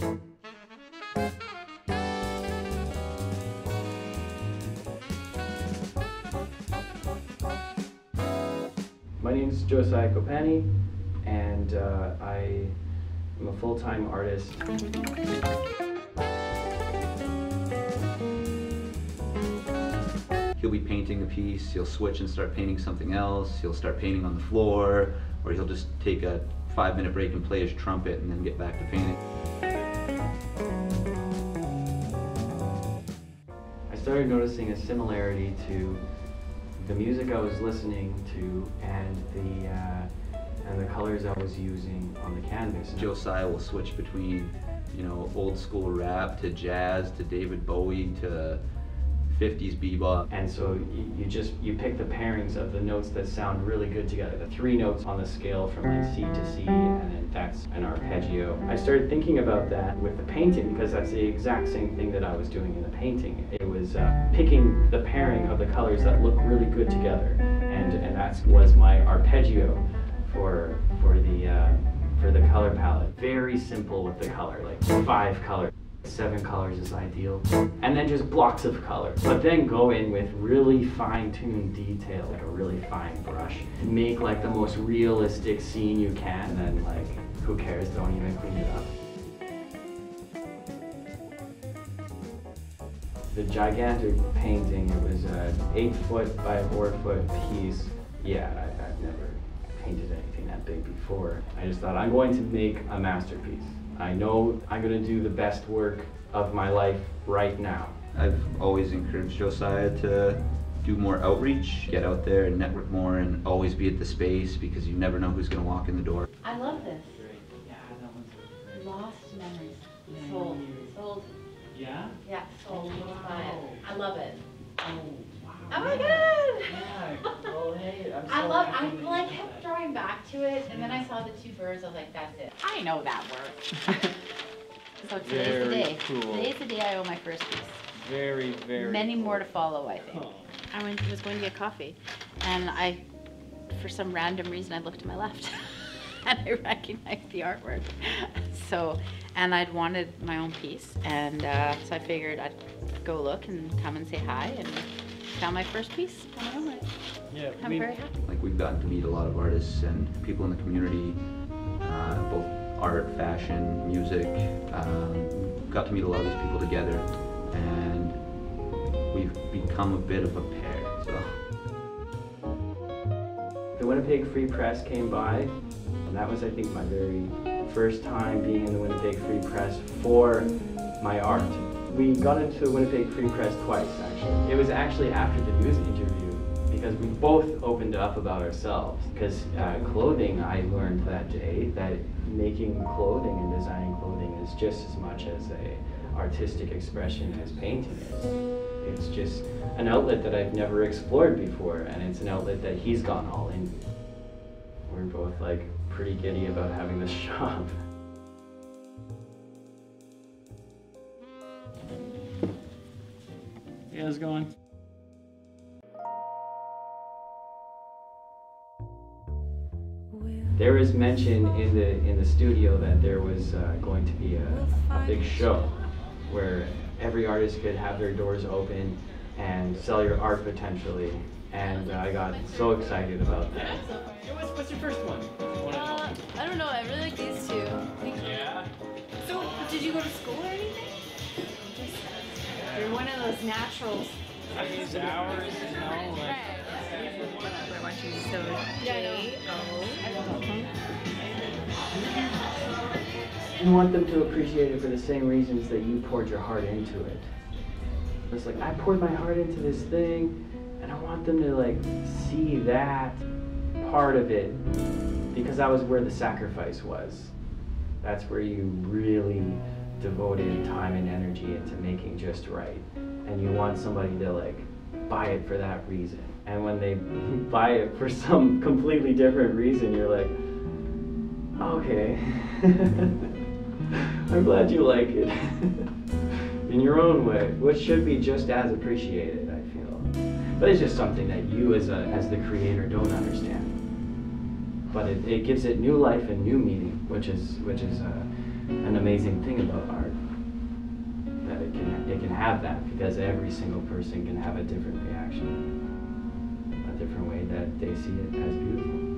My name is Josiah Koppanyi, and uh, I am a full-time artist. He'll be painting a piece, he'll switch and start painting something else, he'll start painting on the floor, or he'll just take a five minute break and play his trumpet and then get back to painting. Started noticing a similarity to the music I was listening to and the uh, and the colors I was using on the canvas. Josiah will switch between, you know, old school rap to jazz to David Bowie to 50s bebop. And so you, just you pick the pairings of the notes that sound really good together. The three notes on the scale from like C to C, and then that's an arpeggio. I started thinking about that with the painting because that's the exact same thing that I was doing in the painting. It was uh, picking the pairing of the colors that look really good together, and and that was my arpeggio for for the uh, for the color palette. Very simple with the color, like five colors. Seven colors is ideal. And then just blocks of color. But then go in with really fine-tuned detail, like a really fine brush. Make like the most realistic scene you can, and then like, who cares, don't even clean it up. The gigantic painting, it was an eight foot by four foot piece. Yeah, I've never painted anything that big before. I just thought I'm going to make a masterpiece. I know I'm going to do the best work of my life right now. I've always encouraged Josiah to do more outreach, get out there and network more, and always be at the space because you never know who's going to walk in the door. I love this. Yeah, that one's Lost memories. Sold. Sold. Yeah? Yeah, sold. Oh, Buy it. wow. I love it. Oh, wow. Oh my god! Yeah. Well, hey, I'm I so love. I like kept drawing back to it, and then I saw the two birds. I was like, "That's it. I know that works." so today's the Very day. cool. Today's the day I owe my first piece. Very, very. Many cool. more to follow, I think. Oh. I went, was going to get coffee, and I, for some random reason, I looked to my left, and I recognized the artwork. So, and I'd wanted my own piece, and uh, so I figured I'd go look and come and say hi, and found my first piece on my own. Yeah, I'm we- very happy. Like we've gotten to meet a lot of artists and people in the community, uh, both art, fashion, music. Um, got to meet a lot of these people together, and we've become a bit of a pair. So The Winnipeg Free Press came by, and that was, I think, my very first time being in the Winnipeg Free Press for my art. We got into the Winnipeg Free Press twice, It was actually after the news interview, because we both opened up about ourselves. Because uh, clothing, I learned that day that making clothing and designing clothing is just as much as a artistic expression as painting is. It's just an outlet that I've never explored before, and it's an outlet that he's gone all in. We're both like pretty giddy about having this shop. Yeah, how's it going? There was mention in the in the studio that there was uh, going to be a, a big show where every artist could have their doors open and sell your art potentially. And uh, I got so excited about that. What's, what's your first one? Uh, I don't know. I really like these two. Yeah. So, did you go to school or anything? You're one of those naturals. I use hours, you know, like. We're watching so J O. You want them to appreciate it for the same reasons that you poured your heart into it. It's like I poured my heart into this thing, and I want them to like see that part of it because that was where the sacrifice was. That's where you really devoted time and energy into making just right, and you want somebody to like buy it for that reason. And when they buy it for some completely different reason, you're like, okay. I'm glad you like it. In your own way, which should be just as appreciated, I feel. But it's just something that you as, a, as the creator don't understand. But it, it gives it new life and new meaning, which is, which is uh, an amazing thing about art. That it can it can have that because every single person can have a different reaction, a different way that they see it as beautiful.